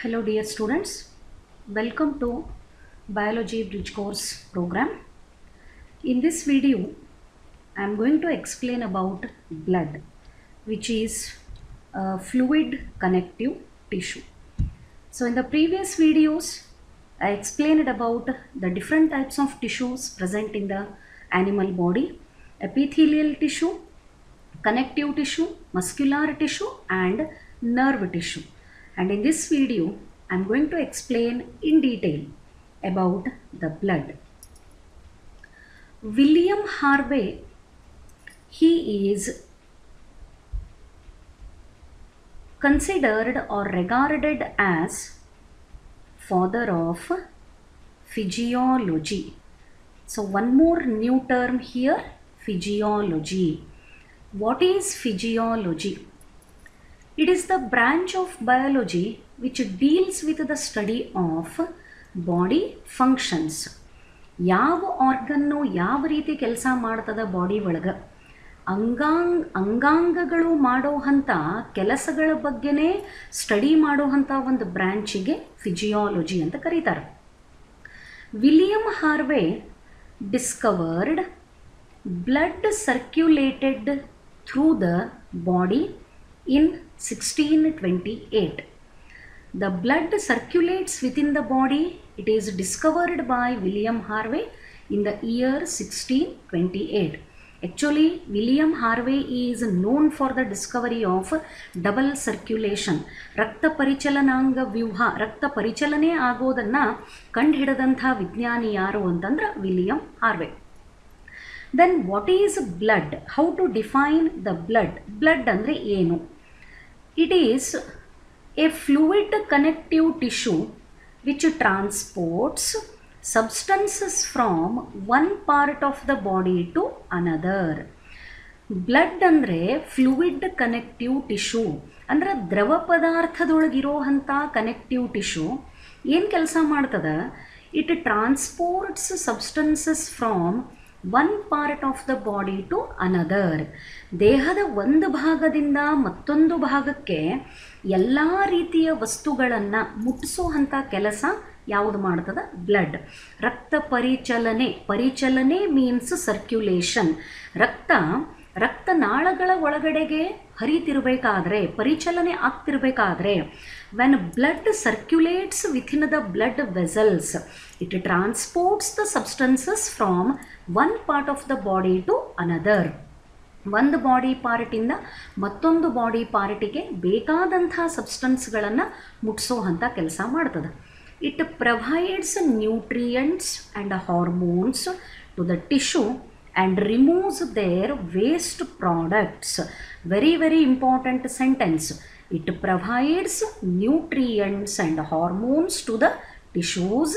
Hello dear students, welcome to Biology Bridge Course program. In this video, I am going to explain about blood which is a fluid connective tissue. So in the previous videos, I explained about the different types of tissues present in the animal body, epithelial tissue, connective tissue, muscular tissue and nerve tissue. And in this video, I am going to explain in detail about the blood. William Harvey, he is considered or regarded as father of physiology. So one more new term here, physiology. What is physiology? It is the branch of biology which deals with the study of body functions ಯಾವ ಆರ್ಗನ್ನು ಯಾವ ರೀತಿ ಕೆಲಸ ಮಾಡ್ತದೆ body ಒಳಗೆ? ಅಂಗಾಂಗ್, ಅಂಗಾಂಗಗಳು ಮಾಡೋ ಅಂಥ ಕೆಲಸಗಳ ಬಗ್ಗೆನೇ ಸ್ಟಡಿ ಮಾಡೋ ಅಂಥ ಒಂದು ಬ್ರ್ಯಾಂಚಿಗೆ ಫಿಜಿಯಾಲಜಿ ಅಂತ ಕರೀತಾರೆ. William Harvey discovered blood circulated through the body in 1628 the blood circulates within the body it is discovered by william harvey in the year 1628 actually william harvey is known for the discovery of double circulation ರಕ್ತ ಪರಿಚಲನಾಂಗ ವ್ಯೂಹ ರಕ್ತ ಪರಿಚಲನೆ ಆಗೋದನ್ನು kandhidadantha ವಿಜ್ಞಾನಿ ಯಾರು ಅಂತಂದ್ರೆ William Harvey then what is blood how to define the blood blood ಅಂದರೆ ಏನು it is a fluid connective tissue which transports substances from one part of the body to another blood ಅಂದರೆ fluid connective tissue ಅಂದ್ರೆ ದ್ರವ ಪದಾರ್ಥದೊಳಗಿರೋವಂಥ connective tissue ಏನು ಕೆಲಸ ಮಾಡ್ತದೆ? It transports substances from one part of the body to another ದೇಹದ ಒಂದು ಭಾಗದಿಂದ ಮತ್ತೊಂದು ಭಾಗಕ್ಕೆ ಎಲ್ಲ ರೀತಿಯ ವಸ್ತುಗಳನ್ನು ಮುಟ್ಟಿಸುವಂಥ ಕೆಲಸ ಯಾವುದು ಮಾಡ್ತದ? ಬ್ಲಡ್ ರಕ್ತ ಪರಿಚಲನೆ. ಪರಿಚಲನೆ ಮೀನ್ಸ್ ಸರ್ಕ್ಯುಲೇಷನ್ ರಕ್ತ ರಕ್ತನಾಳಗಳ ಒಳಗಡೆಗೆ ಹರಿತಿರಬೇಕಾದ್ರೆ, ಪರಿಚಲನೆ ಆಗ್ತಿರಬೇಕಾದ್ರೆ when blood circulates within the blood vessels it transports the substances from one part of the body to another ಒಂದು ಬಾಡಿ ಪಾರ್ಟಿಂದ ಮತ್ತೊಂದು ಬಾಡಿ ಪಾರ್ಟಿಗೆ ಬೇಕಾದಂಥ ಸಬ್ಸ್ಟನ್ಸ್ಗಳನ್ನು ಮುಟ್ಟಿಸೋ ಅಂಥ ಕೆಲಸ ಮಾಡ್ತದೆ it provides nutrients and hormones to the tissue and removes their waste products very very important sentence it provides nutrients and hormones to the tissues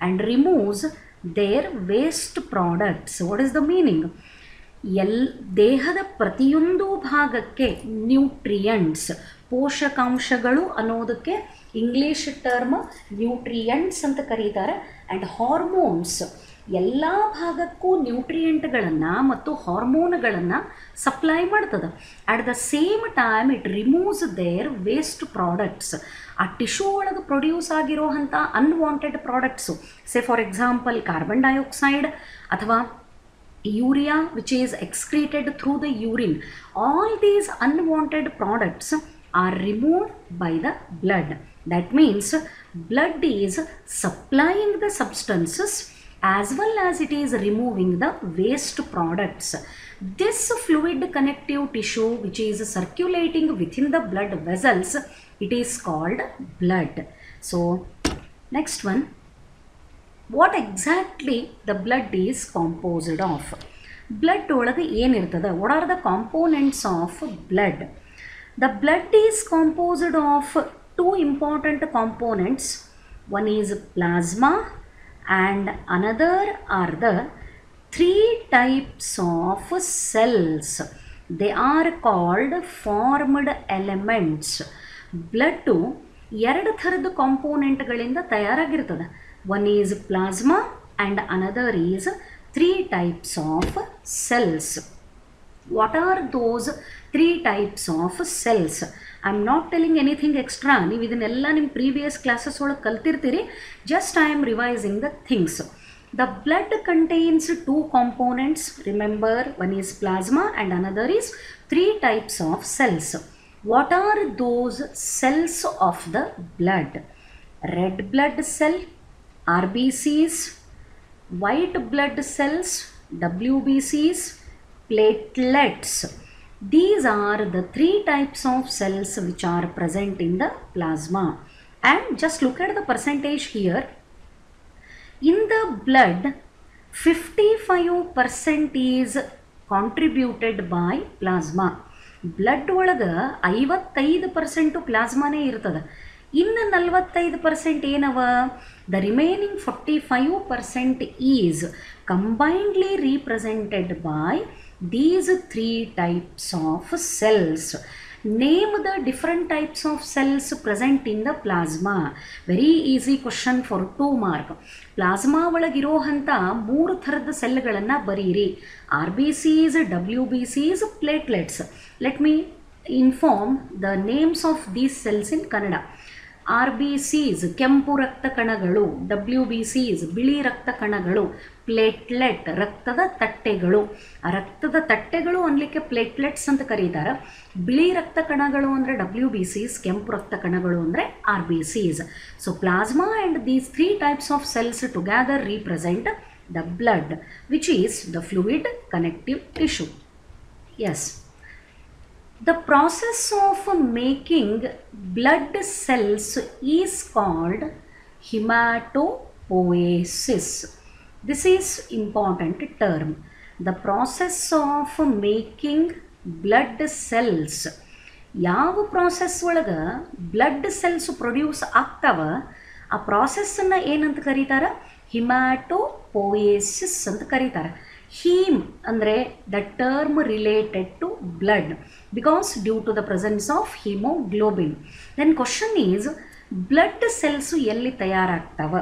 and removes their waste products. What is the meaning? ಎಲ್ ದೇಹದ ಪ್ರತಿಯೊಂದು ಭಾಗಕ್ಕೆ ನ್ಯೂಟ್ರಿಯಂಟ್ಸ್ ಪೋಷಕಾಂಶಗಳು ಅನ್ನೋದಕ್ಕೆ English term ನ್ಯೂಟ್ರಿಯಂಟ್ಸ್ ಅಂತ ಕರೀತಾರೆ and hormones ಎಲ್ಲ ಭಾಗಕ್ಕೂ ನ್ಯೂಟ್ರಿಯೆಂಟ್ಗಳನ್ನು ಮತ್ತು ಹಾರ್ಮೋನ್ಗಳನ್ನು ಸಪ್ಲೈ ಮಾಡ್ತದೆ. At the same time it removes their waste products ಆ ಟಿಶ್ಯೂ ಒಳಗೆ ಪ್ರೊಡ್ಯೂಸ್ ಆಗಿರೋ ಅಂಥ unwanted products say for example carbon dioxide ಅಥವಾ urea which is excreted through the urine all these unwanted products are removed by the blood that means blood is supplying the substances as well as it is removing the waste products this fluid connective tissue which is circulating within the blood vessels it is called blood so next one what exactly the blood is composed of blood ಒಳಗೆ ಏನಿರ್ತದೆ what are the components of blood the blood is composed of two important components one is plasma and another are the three types of cells they are called formed elements blood ಎರಡು ಥರದ ಕಾಂಪೋನೆಂಟ್ಗಳಿಂದ ತಯಾರಾಗಿರ್ತದೆ one is plasma and another is three types of cells what are those three types of cells I am not telling anything extra ನೀವು ಇದನ್ನೆಲ್ಲ ನಿಮ್ಮ previous classes ಒಳಗೆ ಕಲ್ತಿರ್ತೀರಿ just I am revising the things The blood contains two components. Remember, one is plasma and another is three types of cells. What are those cells of the blood? Red blood cell, RBCs, white blood cells, WBCs, platelets. These are the three types of cells which are present in the plasma. And just look at the percentage here in the blood 55% is contributed by plasma blood ಒಳಗೆ ಐವತ್ತೈದು percent ಪ್ಲಾಸ್ಮಾನೇ ಇರ್ತದೆ ಇನ್ನು ನಲ್ವತ್ತೈದು percent ಏನವ the remaining forty five percent is combinedly represented by these three types of cells name the different types of cells present in the plasma very easy question for two mark plasma ಒಳಗಿರೋವಂಥ ಮೂರು ಥರದ ಸೆಲ್ಗಳನ್ನು ಬರೀರಿ. R B Cs W B Cs platelets let me inform the names of these cells in Kannada R B Cs ಕೆಂಪು ರಕ್ತ ಕಣಗಳು. W B ಸಿಸ್ ಬಿಳಿ ರಕ್ತ ಕಣಗಳು. ಪ್ಲೇಟ್ಲೆಟ್ ರಕ್ತದ ತಟ್ಟೆಗಳು. ಆ ರಕ್ತದ ತಟ್ಟೆಗಳು ಅನ್ಲಿಕ್ಕೆ ಪ್ಲೇಟ್ಲೆಟ್ಸ್ ಅಂತ ಕರೀತಾರೆ. ಬಿಳಿ ರಕ್ತ ಕಣಗಳು ಅಂದರೆ ಡಬ್ಲ್ಯೂ ಬಿ ಸಿಸ್ ಕೆಂಪು ರಕ್ತ ಕಣಗಳು ಅಂದರೆ R B Cs so plasma and these three types of cells together represent the blood which is the fluid connective tissue S The process of making blood cells is called hematopoiesis. This is important term. The process of making blood cells. ಯಾವ process ಒಳಗೆ blood cells produce ಆಗ್ತಾವ? ಆ ಪ್ರಾಸೆಸ್ಸನ್ನು ಏನಂತ ಕರೀತಾರೆ? ಹಿಮ್ಯಾಟೋಪೋಯೇಸಿಸ್ ಅಂತ ಕರೀತಾರೆ. Haem ಅಂದರೆ the term related to blood because due to the presence of haemoglobin then question is blood cells ಎಲ್ಲಿ ತಯಾರಾಗ್ತಾವ?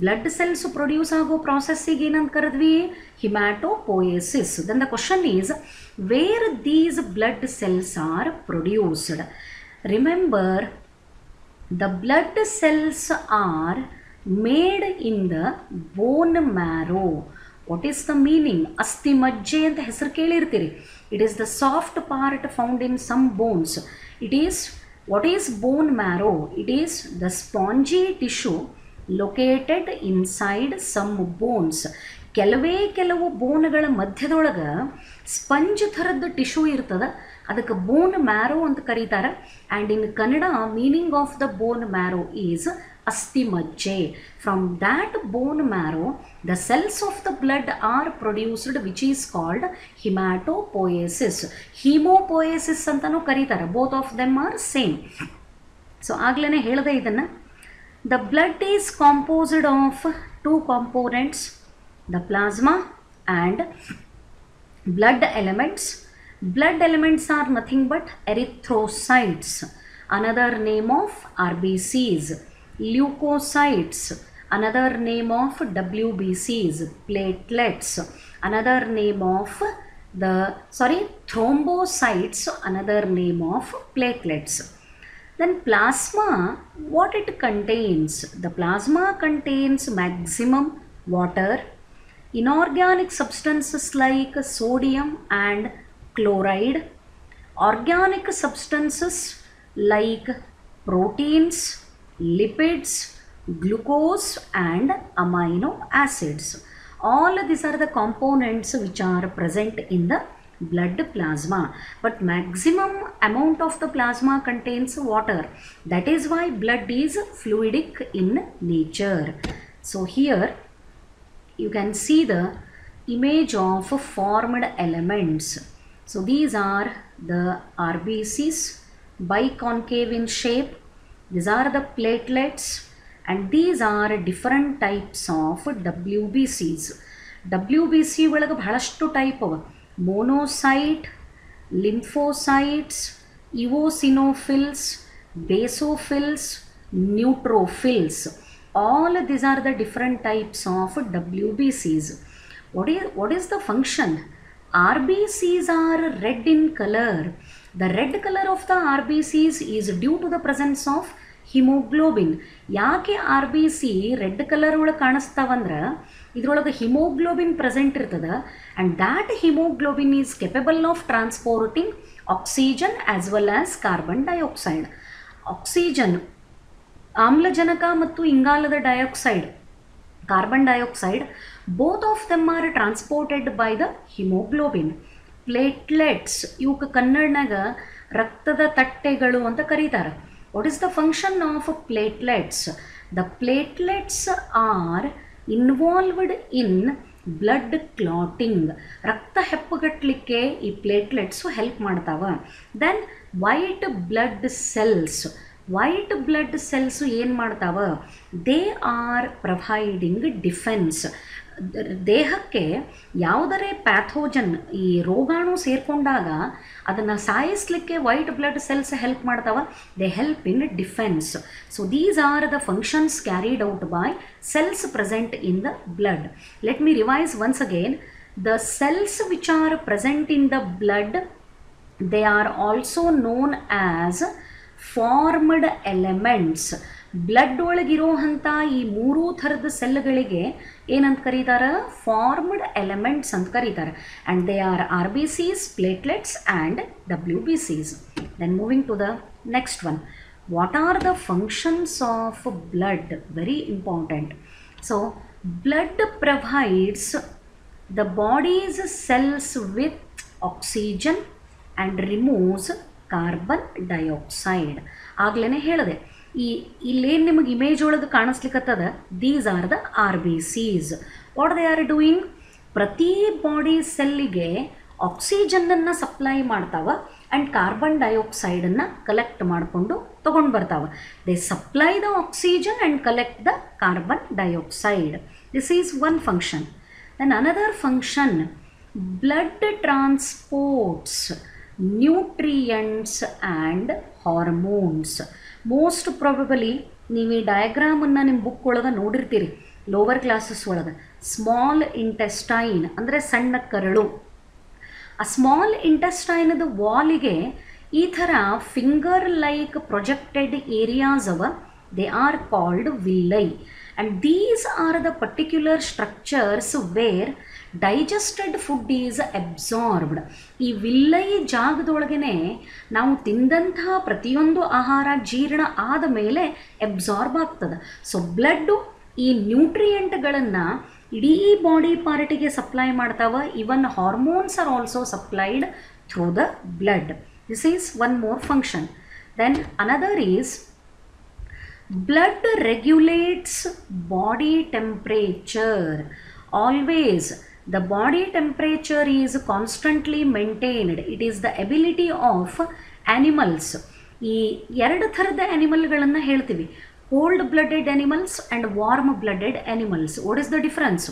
ಬ್ಲಡ್ ಸೆಲ್ಸ್ ಪ್ರೊಡ್ಯೂಸ್ ಆಗೋ ಪ್ರಾಸೆಸ್ಸಿಗೆ ಏನಂತ ಕರೆದ್ವಿ? Haematopoiesis then the question is where these blood cells are produced remember the blood cells are made in the bone marrow what is the meaning ಅಸ್ಥಿ ಮಜ್ಜೆ ಅಂತ ಹೆಸರು ಕೇಳಿರ್ತೀರಿ. It is the soft part found in some bones it is what is bone marrow it is the spongy tissue located inside some bones ಕೆಲವೇ ಕೆಲವು ಬೋನ್ಗಳ ಮಧ್ಯದೊಳಗೆ sponge ಥರದ tissue ಇರ್ತದೆ. ಅದಕ್ಕೆ ಬೋನ್ marrow ಅಂತ ಕರೀತಾರೆ. And in Kannada meaning of the bone marrow is asti majje. From that bone marrow, the cells of the blood are produced which is called hematopoiesis. Hemopoiesis antanu karitara. Both of them are same. So aglane helide idanna. The blood is composed of two components, the plasma and blood elements. Blood elements are nothing but erythrocytes, another name of RBCs. Leukocytes. Another name of wbcs platelets. Another name of the sorry thrombocytes. Another name of platelets. Then plasma what it contains? The plasma contains maximum water inorganic substances like sodium and chloride, organic substances like proteins, lipids, glucose, and amino acids. All these are the components which are present in the blood plasma but maximum amount of the plasma contains water that is why blood is fluidic in nature so here you can see the image of formed elements. So these are the RBCs biconcave in shape These are the platelets and these are different types of WBCs. WBC ಒಳಗೆ ಬಹಳಷ್ಟು type ಅವ monocyte lymphocytes eosinophils basophils neutrophils all these are the different types of WBCs. What is, what is the function? RBCs are red in color. The red colour of the R B RBCs is due to the presence of haemoglobin ಯಾಕೆ R B C red colour ಒಳಗೆ ಕಾಣಿಸ್ತಾವಂದ್ರೆ, ಇದ್ರೊಳಗೆ haemoglobin present ಇರ್ತದೆ and that haemoglobin is capable of transporting oxygen as well as carbon dioxide oxygen ಆಮ್ಲಜನಕ ಮತ್ತು ಇಂಗಾಲದ dioxide carbon dioxide both of them are transported by the haemoglobin platelets ಇವಕ್ಕೆ ಕನ್ನಡನಾಗ ರಕ್ತದ ತಟ್ಟೆಗಳು ಅಂತ ಕರೀತಾರೆ. What is the function of platelets the platelets are involved in blood clotting ರಕ್ತ ಹೆಪ್ಪುಗಟ್ಟಲಿಕ್ಕೆ ಈ ಪ್ಲೇಟ್ಲೆಟ್ಸು ಹೆಲ್ಪ್ ಮಾಡ್ತಾವ. Then white blood cells white blood cells ಏನು ಮಾಡ್ತಾವ ದೇ ಆರ್ ಪ್ರೊವೈಡಿಂಗ್ ಡಿಫೆನ್ಸ್ ದೇಹಕ್ಕೆ ಯಾವುದರೇ ಪ್ಯಾಥೋಜನ್ ಈ ರೋಗಾಣು ಸೇರಿಕೊಂಡಾಗ ಅದನ್ನು ಸಾಯಿಸಲಿಕ್ಕೆ ವೈಟ್ ಬ್ಲಡ್ ಸೆಲ್ಸ್ ಹೆಲ್ಪ್ ಮಾಡ್ತಾವ they help in defence so these are the functions carried out by cells present in the blood let me revise once again the cells which are present in the blood they are also known as formed elements blood ಒಳಗಿರೋವಂಥ ಈ ಮೂರೂ ಥರದ ಸೆಲ್ಗಳಿಗೆ ಏನಂತ ಕರೀತಾರೆ formed elements ಅಂತ ಕರೀತಾರೆ and they are R B Cs platelets and W B Cs then moving to the next one what are the functions of blood very important so blood provides the body's cells with oxygen and removes carbon dioxide. ಆಗ್ಲೇ ಹೇಳಿದೆ, ಈ ಇಲ್ಲೇನು ನಿಮಗೆ image ಒಳಗೆ ಕಾಣಿಸ್ಲಿಕ್ಕತ್ತದ these are the R B Cs what they are doing ಪ್ರತಿ body ಸೆಲ್ಲಿಗೆ ಆಕ್ಸಿಜನ್ನನ್ನು supply ಮಾಡ್ತಾವ ಆ್ಯಂಡ್ ಕಾರ್ಬನ್ ಡೈಆಕ್ಸೈಡನ್ನು ಕಲೆಕ್ಟ್ ಮಾಡಿಕೊಂಡು ತೊಗೊಂಡು ಬರ್ತಾವ. They supply the oxygen and collect the carbon dioxide this is one function then another function blood transports nutrients and hormones most probably ನೀವು ಈ ಡಯಾಗ್ರಾಮನ್ನು ನಿಮ್ಮ ಬುಕ್ ಒಳಗೆ ನೋಡಿರ್ತೀರಿ. ಲೋವರ್ ಕ್ಲಾಸಸ್ ಒಳಗೆ. ಸ್ಮಾಲ್ ಇಂಟೆಸ್ಟೈನ್ ಅಂದರೆ ಸಣ್ಣ ಕರಳು. ಆ ಸ್ಮಾಲ್ ಇಂಟೆಸ್ಟೈನದ ವಾಲಿಗೆ ಈ ಥರ ಫಿಂಗರ್ ಲೈಕ್ ಪ್ರೊಜೆಕ್ಟೆಡ್ ಏರಿಯಾಸ್ ಅವ. They are called villi and these are the particular structures where digested food is absorbed ಈ ವಿಲ್ಲೈ ಜಾಗದೊಳಗೇ ನಾವು ತಿಂದಂತಹ ಪ್ರತಿಯೊಂದು ಆಹಾರ ಜೀರ್ಣ ಆದ ಮೇಲೆ ಅಬ್ಸಾರ್ಬ್ ಆಗ್ತದೆ. ಸೊ ಬ್ಲಡ್ಡು ಈ ನ್ಯೂಟ್ರಿಯೆಂಟ್ಗಳನ್ನು ಇಡೀ ಬಾಡಿ ಪಾರ್ಟಿಗೆ ಸಪ್ಲೈ ಮಾಡ್ತಾವ. Even hormones are also supplied through the blood this is one more function then another is blood regulates body temperature always the body temperature is constantly maintained it is the ability of animals ಈ ಎರಡು ಥರದ ಆ್ಯನಿಮಲ್ಗಳನ್ನು ಹೇಳ್ತೀವಿ cold blooded animals and warm blooded animals what is the difference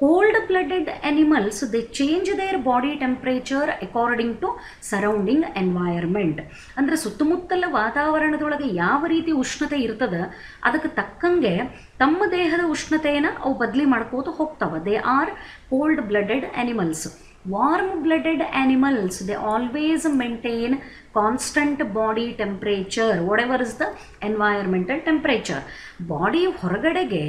cold blooded animals, they change their body temperature according to surrounding environment ಅಂದರೆ ಸುತ್ತಮುತ್ತಲ ವಾತಾವರಣದೊಳಗೆ ಯಾವ ರೀತಿ ಉಷ್ಣತೆ ಇರ್ತದೆ, ಅದಕ್ಕೆ ತಕ್ಕಂಗೆ ತಮ್ಮ ದೇಹದ ಉಷ್ಣತೆಯನ್ನು ಅವು ಬದಲಿ ಮಾಡ್ಕೋತ ಹೋಗ್ತಾವೆ. They are cold blooded animals warm blooded animals they always maintain constant body temperature whatever is the environmental temperature body ಹೊರಗಡೆಗೆ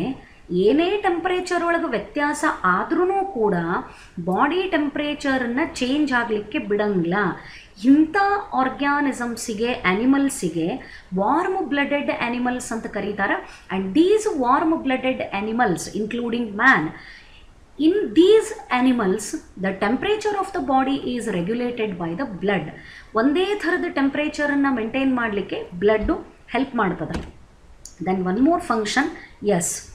ಏನೇ ಟೆಂಪ್ರೇಚರ್ ಒಳಗೆ ವ್ಯತ್ಯಾಸ ಆದ್ರೂ ಕೂಡ ಬಾಡಿ ಟೆಂಪ್ರೇಚರನ್ನು ಚೇಂಜ್ ಆಗಲಿಕ್ಕೆ ಬಿಡಂಗಿಲ್ಲ. ಇಂಥ ಆರ್ಗ್ಯಾನಿಸಮ್ಸಿಗೆ ಆ್ಯನಿಮಲ್ಸಿಗೆ ವಾರ್ಮ್ ಬ್ಲಡೆಡ್ ಆ್ಯನಿಮಲ್ಸ್ ಅಂತ ಕರೀತಾರೆ. And these warm blooded animals including man in these animals the temperature of the body is regulated by the blood ಒಂದೇ ಥರದ ಟೆಂಪ್ರೇಚರನ್ನು ಮೇಂಟೈನ್ ಮಾಡಲಿಕ್ಕೆ ಬ್ಲಡ್ಡು ಹೆಲ್ಪ್ ಮಾಡ್ತದೆ. Then one more function is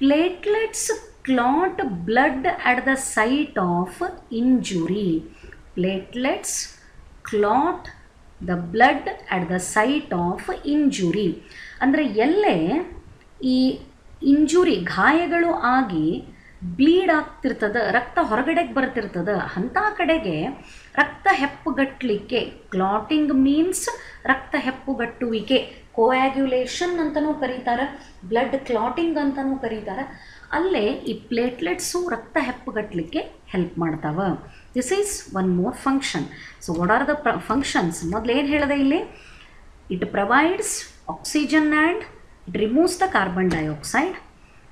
platelets clot blood at the site of injury platelets clot the blood at the site of injury ಅಂದರೆ ಎಲ್ಲೇ ಈ injury ಗಾಯಗಳು ಆಗಿ ಬ್ಲೀಡ್ ಆಗ್ತಿರ್ತದ, ರಕ್ತ ಹೊರಗಡೆಗೆ ಬರ್ತಿರ್ತದೆ, ಅಂಥ ಕಡೆಗೆ ರಕ್ತ ಹೆಪ್ಪುಗಟ್ಟಲಿಕ್ಕೆ ಕ್ಲಾಟಿಂಗ್ ಮೀನ್ಸ್ ರಕ್ತ ಹೆಪ್ಪುಗಟ್ಟುವಿಕೆ. ಕೋಯಾಗ್ಯುಲೇಷನ್ ಅಂತಲೂ ಕರೀತಾರೆ ಬ್ಲಡ್ ಕ್ಲಾಟಿಂಗ್ ಅಂತಲೂ ಕರೀತಾರೆ. ಅಲ್ಲೇ ಈ ಪ್ಲೇಟ್ಲೆಟ್ಸು ರಕ್ತ ಹೆಪ್ಪುಗಟ್ಟಲಿಕ್ಕೆ ಹೆಲ್ಪ್ ಮಾಡ್ತಾವ. This is one more function so what are the ಪ್ರ ಫಂಕ್ಷನ್ಸ್ ಮೊದಲು ಏನು ಹೇಳಿದೆ ಇಲ್ಲಿ? It provides oxygen and it removes the carbon dioxide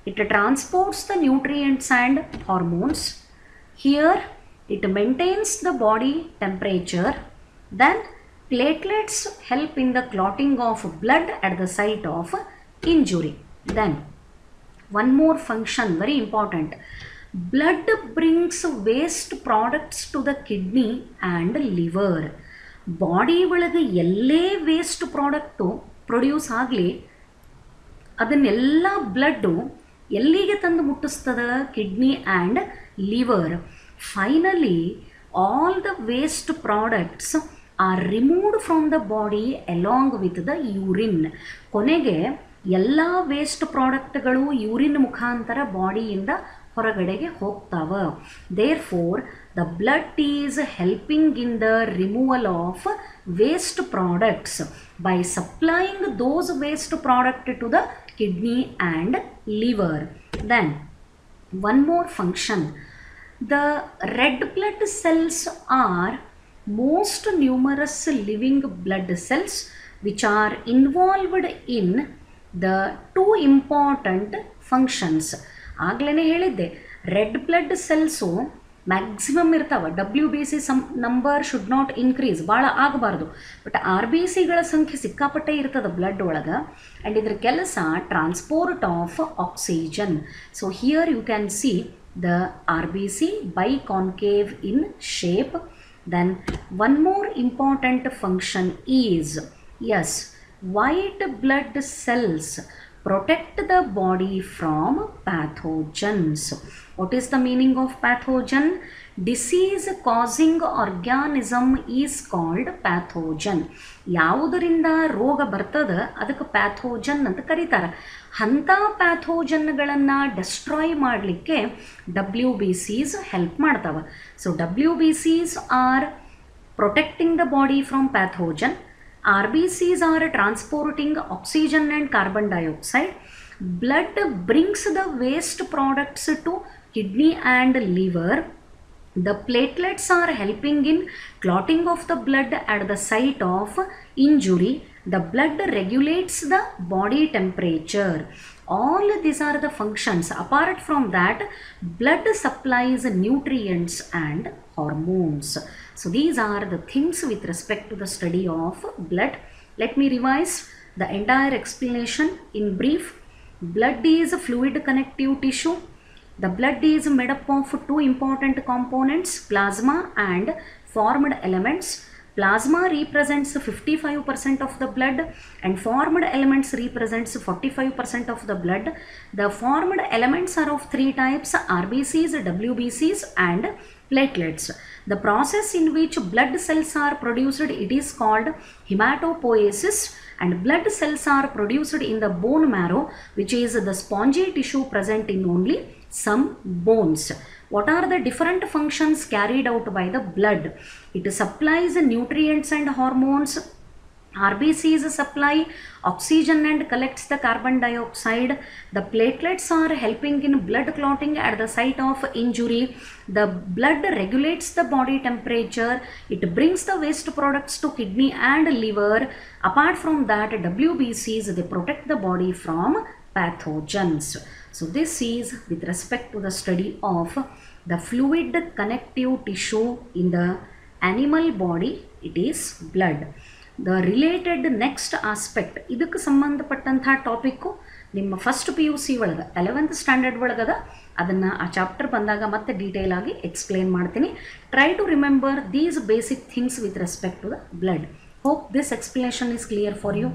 it transports the nutrients and hormones here it maintains the body temperature then platelets help in the clotting of blood at the site of injury then one more function very important blood brings waste products to the kidney and liver body ಒಳಗೆ ಎಲ್ಲೇ waste product produce ಆಗಲಿ ಅದನ್ನೆಲ್ಲ blood ಎಲ್ಲಿಗೆ ತಂದು ಮುಟ್ಟಿಸ್ತದ kidney and liver finally all the waste products are removed from the body along with the urine ಕೊನೆಗೆ ಎಲ್ಲ waste ಪ್ರಾಡಕ್ಟ್ಗಳು urine ಮುಖಾಂತರ ಬಾಡಿಯಿಂದ ಹೊರಗಡೆಗೆ ಹೋಗ್ತಾವ. Therefore the blood is helping in the removal of waste products by supplying those waste product to the kidney and liver then one more function the red blood cells are most numerous living blood cells which are involved in the two important functions. ಆಗಲೇ ಹೇಳಿದ್ದೆ red blood cells maximum ಇರ್ತಾವೆ. W B C some number should not increase ಭಾಳ ಆಗಬಾರ್ದು but R B ಸಿಗಳ ಸಂಖ್ಯೆ ಸಿಕ್ಕಾಪಟ್ಟೆ ಇರ್ತದೆ blood ಒಳಗೆ. ಆ್ಯಂಡ್ ಇದ್ರ ಕೆಲಸ transport of oxygen so here you can see the R B C biconcave in shape Then one more important function is, yes, white blood cells protect the body from pathogens. What is the meaning of pathogen? Disease causing organism is called pathogen ಯಾವುದರಿಂದ ರೋಗ ಬರ್ತದ ಅದಕ್ಕೆ pathogen ಅಂತ ಕರೀತಾರೆ. ಅಂಥ ಪ್ಯಾಥೋಜನ್ಗಳನ್ನು destroy ಮಾಡಲಿಕ್ಕೆ W B Cs help ಮಾಡ್ತಾವೆ. So W B Cs are protecting the body from pathogen R B Cs are transporting oxygen and carbon dioxide blood brings the waste products to kidney and liver The platelets are helping in clotting of the blood at the site of injury. The blood regulates the body temperature. All these are the functions. Apart from that, blood supplies nutrients and hormones. So these are the things with respect to the study of blood. Let me revise the entire explanation in brief. Blood is a fluid connective tissue. The blood is made up of two important components, plasma and formed elements. Plasma represents 55% of the blood and formed elements represents 45% of the blood. The formed elements are of three types RBCs, WBCs and platelets. The process in which blood cells are produced it is called hematopoiesis and blood cells are produced in the bone marrow which is the spongy tissue present in only some bones. What are the different functions carried out by the blood? It supplies nutrients and hormones. RBCs supply oxygen and collects the carbon dioxide. The platelets are helping in blood clotting at the site of injury. The blood regulates the body temperature. It brings the waste products to kidney and liver. Apart from that, WBCs they protect the body from pathogens. So, this is with respect to the study of the fluid connective tissue in the animal body. It is blood. The related next aspect ಇದಕ್ಕೆ ಸಂಬಂಧಪಟ್ಟಂತಹ topic ನಿಮ್ಮ first P U C ಒಳಗೆ eleventh standard ಒಳಗದ, ಅದನ್ನು ಆ chapter ಬಂದಾಗ ಮತ್ತೆ detail ಆಗಿ ಎಕ್ಸ್ಪ್ಲೇನ್ ಮಾಡ್ತೀನಿ try to remember these basic things with respect to the blood hope this explanation is clear for you